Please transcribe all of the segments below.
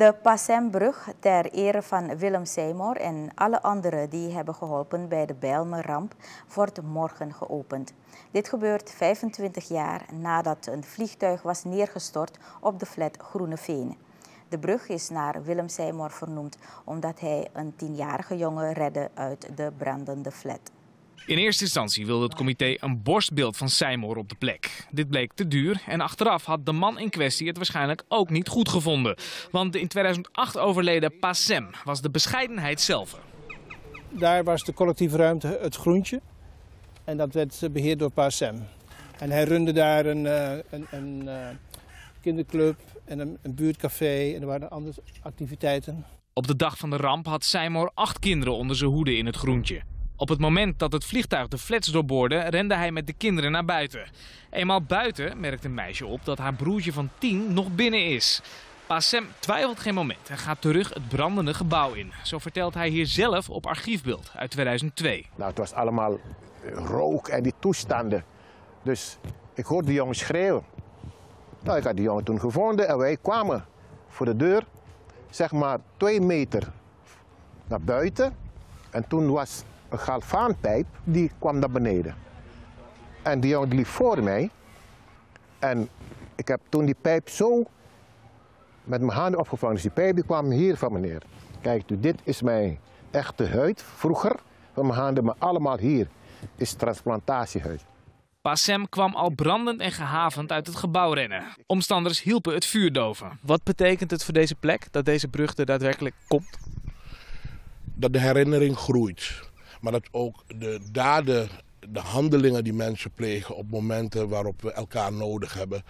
De Passembrug ter ere van Willem Seymour en alle anderen die hebben geholpen bij de Bijlmerramp wordt morgen geopend. Dit gebeurt 25 jaar nadat een vliegtuig was neergestort op de flat Groene Veen. De brug is naar Willem Seymour vernoemd omdat hij een tienjarige jongen redde uit de brandende flat. In eerste instantie wilde het comité een borstbeeld van Seymour op de plek. Dit bleek te duur en achteraf had de man in kwestie het waarschijnlijk ook niet goed gevonden. Want de in 2008 overleden Passem was de bescheidenheid zelf. Daar was de collectieve ruimte het groentje en dat werd beheerd door Passem. En hij runde daar een, eh, een, een, eh, kinderclub en een, een buurtcafé en er waren andere activiteiten. Op de dag van de ramp had Seymour acht kinderen onder zijn hoede in het groentje. Op het moment dat het vliegtuig de flats doorboorde, rende hij met de kinderen naar buiten. Eenmaal buiten merkt een meisje op dat haar broertje van tien nog binnen is. Passem twijfelt geen moment en gaat terug het brandende gebouw in. Zo vertelt hij hier zelf op archiefbeeld uit 2002. Nou, het was allemaal rook en die toestanden. Dus ik hoorde de jongen schreeuwen. Nou, ik had die jongen toen gevonden en wij kwamen voor de deur, zeg maar twee meter naar buiten. En toen was een galvaanpijp, die kwam naar beneden. En die jongen liep voor mij. En ik heb toen die pijp zo met mijn handen opgevangen. Dus die pijp die kwam hier van meneer. Kijk, dit is mijn echte huid vroeger van mijn handen, maar allemaal hier is transplantatiehuid. Passem kwam al brandend en gehavend uit het gebouw rennen. Omstanders hielpen het vuur doven. Wat betekent het voor deze plek dat deze brug er daadwerkelijk komt? Dat de herinnering groeit. Maar dat ook de daden, de handelingen die mensen plegen op momenten waarop we elkaar nodig hebben,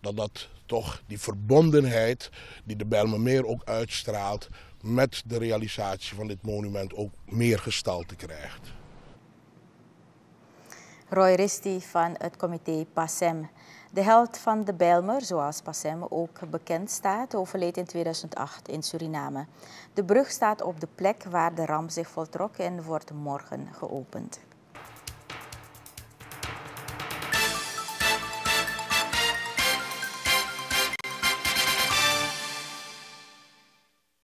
dat dat toch die verbondenheid die de Bijlmermeer ook uitstraalt met de realisatie van dit monument ook meer gestalte krijgt. Roy Risti van het comité PASEM. De held van de Bijlmer, zoals PASEM ook bekend staat, overleed in 2008 in Suriname. De brug staat op de plek waar de ramp zich voltrok en wordt morgen geopend.